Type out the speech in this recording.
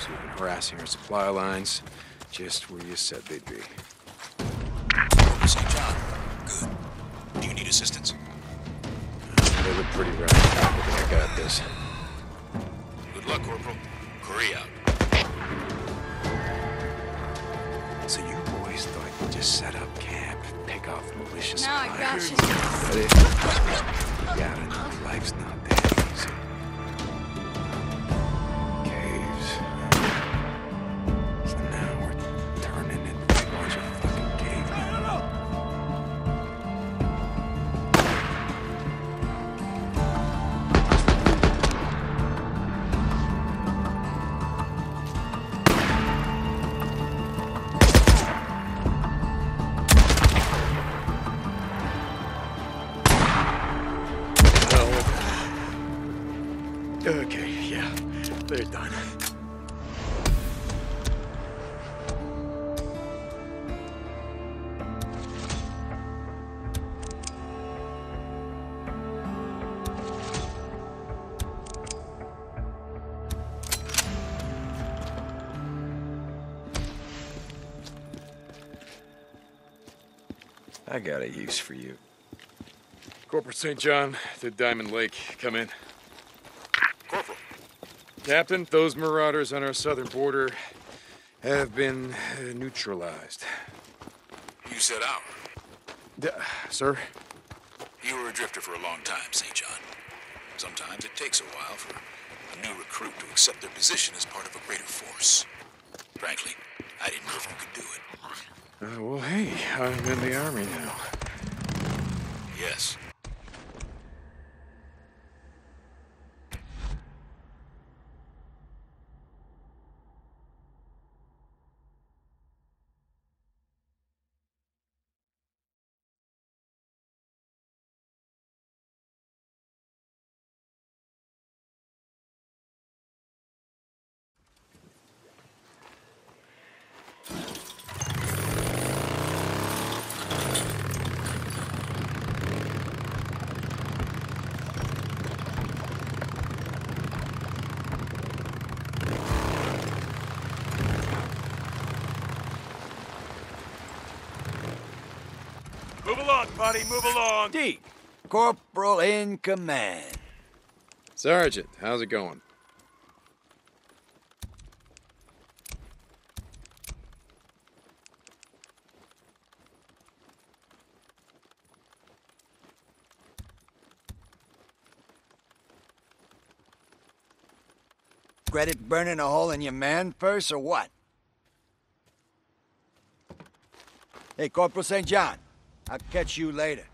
soldiers who've been harassing our supply lines, just where you said they'd be. St. John. Good. Do you need assistance? Uh, they look pretty rough. I got this. Good luck, Corporal. Kouri out. So you boys thought you'd just set up camp, pick off malicious Now I got you. But it, you know life's not that easy. Okay, yeah, they're done. I got a use for you. Corporal St. John to Diamond Lake. Come in. Captain, those marauders on our southern border have been uh, neutralized. You set out. D- sir? You were a drifter for a long time, St. John. Sometimes it takes a while for a new recruit to accept their position as part of a greater force. Frankly, I didn't know if you could do it. Uh, well, hey, I'm in the army now. Yes. Along, buddy, move along. D. Corporal in command. Sergeant, how's it going? Credit burning a hole in your man purse or what? Hey, Corporal St. John. I'll catch you later.